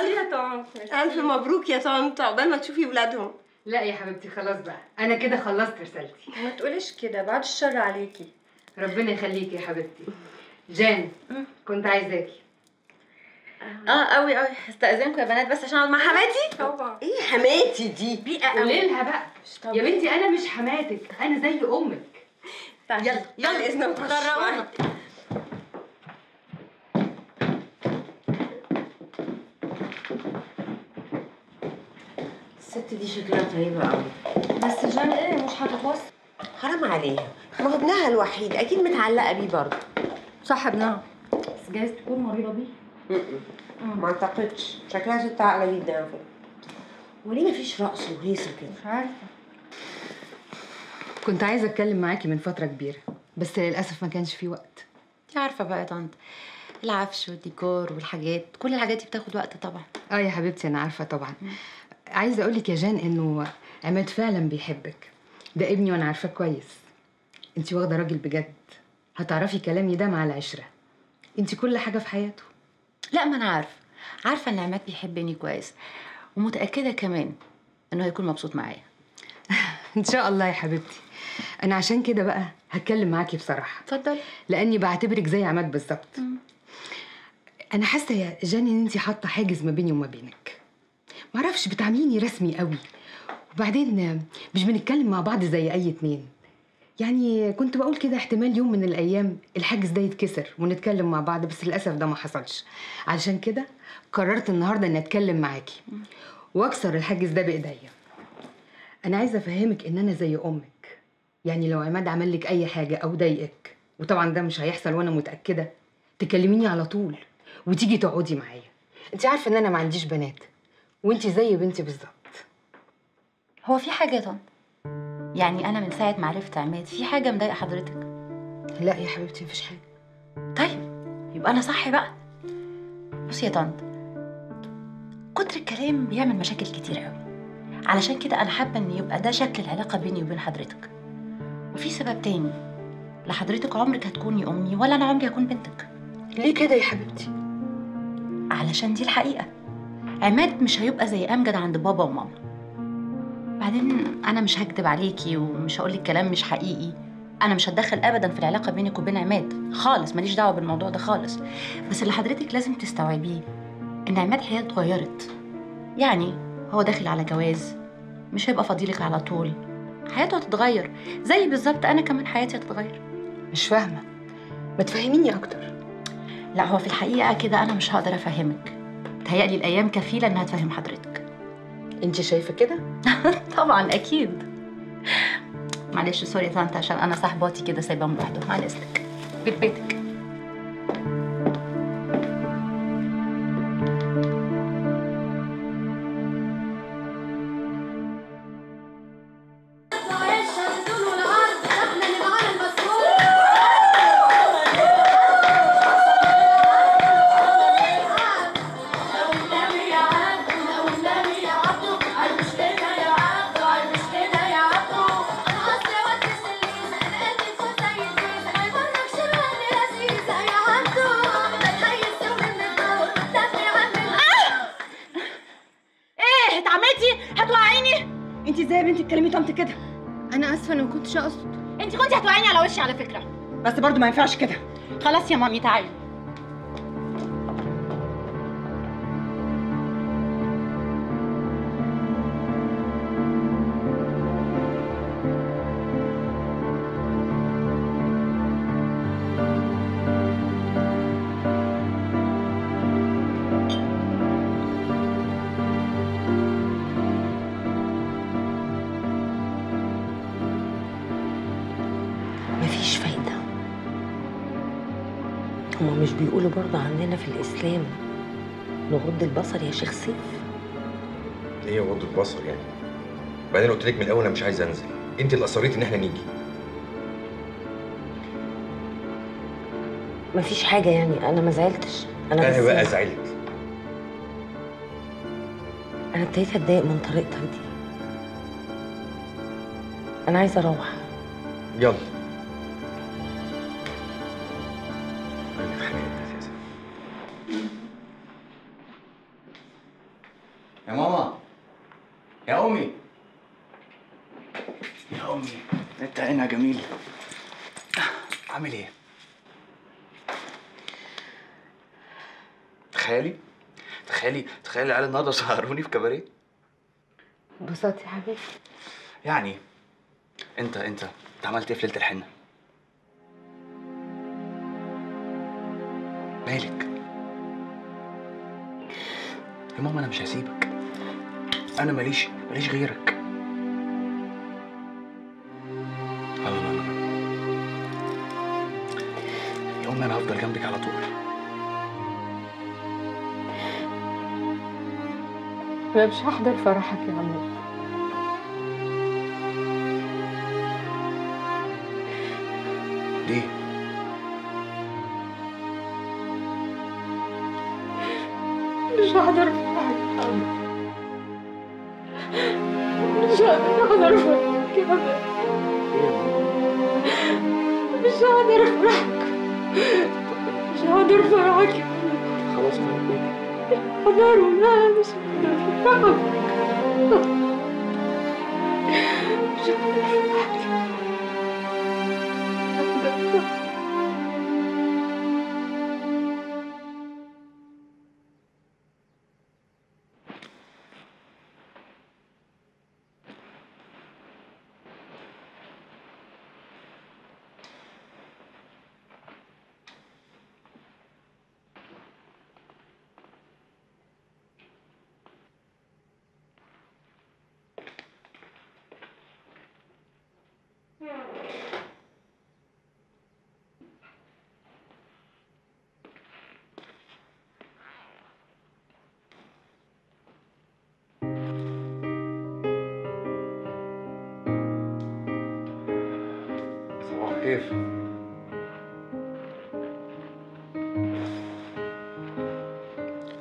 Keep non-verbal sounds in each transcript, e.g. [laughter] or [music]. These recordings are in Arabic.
يا طنط ألف مبروك يا طنط عقبال ما تشوفي ولادهم. لا يا حبيبتي خلاص بقى. أنا كده خلصت رسالتي. ما تقوليش كده بعد الشر عليكي. ربنا يخليكي يا حبيبتي. جان كنت عايزاكي. آه قوي قوي هستأذنكم يا بنات بس عشان أقعد مع حماتي؟ طبعا. إيه حماتي دي؟ بيئة قولي لها بقى. يا بنتي أنا مش حماتك أنا زي أمك. يلا يلا اذنك جربونا الست دي شكلها طيبه قوي بس جان إيه مش هتتوصل حرام عليها. ما هو ابنها الوحيد أكيد متعلقة بيه برضه. صح ابنها. بس جايز تكون مريضة بيه؟ ما أعتقدش. شكلها ست عاقلة جدا. على وليه مفيش رقص وهيصة كده؟ مش عارفة. كنت عايزة أتكلم معاكي من فترة كبيرة بس للأسف ما كانش في وقت. انت عارفة بقى يا طنط العفش والديكور والحاجات كل الحاجات دي بتاخد وقت طبعا. آه يا حبيبتي أنا عارفة طبعا. عايزة أقول لك يا جان إنه عماد فعلا بيحبك. ده ابني وأنا عارفاه كويس. انت واخدة راجل بجد. هتعرفي كلامي ده مع العشرة. انت كل حاجة في حياته. لا ما أنا عارفة. عارفة إن عماد بيحبني كويس. ومتأكدة كمان إنه هيكون مبسوط معايا. [laughs] إن شاء الله يا حبيبتي. أنا عشان كده بقى هتكلم معاكي بصراحة. اتفضل لأني بعتبرك زي عماد بالظبط. أنا حاسة يا جان إن انت حاطة حاجز ما بيني وما بينك. معرفش بتعامليني رسمي قوي. وبعدين مش بنتكلم مع بعض زي أي اتنين. يعني كنت بقول كده احتمال يوم من الأيام الحاجز ده يتكسر ونتكلم مع بعض بس للأسف ده ما حصلش. علشان كده قررت النهارده إني أتكلم معاكي. وأكسر الحاجز ده بإيديا. أنا عايزة أفهمك إن أنا زي أمك. يعني لو عماد عمل لك أي حاجة أو ضايقك وطبعا ده مش هيحصل وأنا متأكدة تكلميني على طول وتيجي تقعدي معايا. انت عارفة إن أنا ما عنديش بنات. وانت زي بنتي بالظبط. هو في حاجة يا طنط؟ يعني أنا من ساعة ما عرفت عماد في حاجة مضايقة حضرتك؟ لا يا حبيبتي مفيش حاجة. طيب يبقى أنا صح بقى. بصي يا طنط كتر الكلام بيعمل مشاكل كتير قوي. علشان كده أنا حابة إن يبقى ده شكل العلاقة بيني وبين حضرتك. وفي سبب تاني لا حضرتك عمرك هتكوني أمي ولا أنا عمري هكون بنتك. ليه كده يا حبيبتي؟ علشان دي الحقيقة. عماد مش هيبقى زي أمجد عند بابا وماما. بعدين أنا مش هكدب عليكي ومش هقولك كلام مش حقيقي. أنا مش هتدخل ابدا في العلاقة بينك وبين عماد. خالص ماليش دعوة بالموضوع ده خالص. بس اللي حضرتك لازم تستوعبيه إن عماد حياته اتغيرت. يعني هو داخل على جواز مش هيبقى فضيلك على طول. حياته هتتغير. زي بالظبط أنا كمان حياتي هتتغير. مش فاهمة. ما تفهميني أكتر. لا هو في الحقيقة كده أنا مش هقدر أفهمك. تهيألي الأيام كفيلة إنها تفهم حضرتك. أنت شايفة كده؟ [laughs] طبعا أكيد. معلش سوري يا طنط عشان أنا صاحباتي كده سايباهم لوحدهم. على إذنك. بيت بيتك. إيه اتعملتي هتوقعيني انت إزاي يا بنتي تكلمي طنط كده؟ أنا اسفه أنا ما كنتش اقصد. انت كنتي هتوقعيني على وشي على فكرة. بس برضو ما ينفعش كده. خلاص يا مامي تعالي. هما مش بيقولوا برضه عندنا في الإسلام نغض البصر يا شيخ سيف؟ إيه غض البصر يعني؟ بعدين قلت لك من الأول أنا مش عايز أنزل. أنت اللي اصريتي إن إحنا نيجي. مفيش حاجة يعني. أنا ما زعلتش. أنا أنا بس بقى ازعلك أنا ابتديت أتضايق من طريقتك دي. أنا عايزة أروح. يلا. يا أمي. يا أمي. انت عينها جميل. عامل إيه؟ تخيلي تخيلي تخيلي العيال النهارده سهروني في كباريه. انبسطت يا حبيبي؟ يعني انت انت انت عملت إيه في ليلة الحنة؟ مالك؟ يا ماما أنا مش هسيبك. أنا ماليش ماليش غيرك. لا لا لا لا. يا امي أنا هفضل جنبك على طول. أنا مش هحضر فرحك يا عمو. ليه؟ مش هقدر عمو مش هقدر افرحك مش هقدر فرحك يا عمو خلاص حضروا لا مش هقدر افرحك مش هقدر افرحك الخير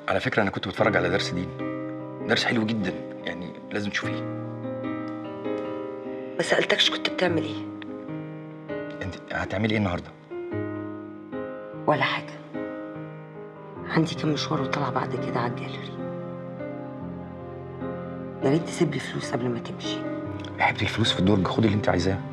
على فكرة أنا كنت بتفرج على درس دين. درس حلو جدا يعني لازم تشوفيه. ما سألتكش كنت بتعمل إيه؟ أنت هتعملي إيه النهاردة؟ ولا حاجة. عندي كام مشوار وطلع بعد كده على الجاليري. يا ريت تسيب لي فلوس قبل ما تمشي. يا حبيبتي الفلوس في الدرج خدي اللي أنت عايزاه.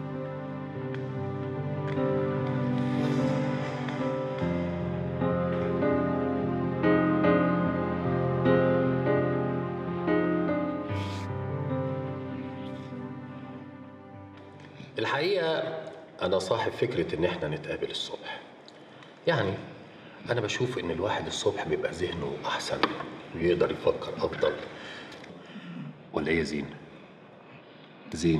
الحقيقة أنا صاحب فكرة إن إحنا نتقابل الصبح. يعني أنا بشوف إن الواحد الصبح بيبقى ذهنه أحسن ويقدر يفكر أفضل. ولا إيه يا زين؟ زين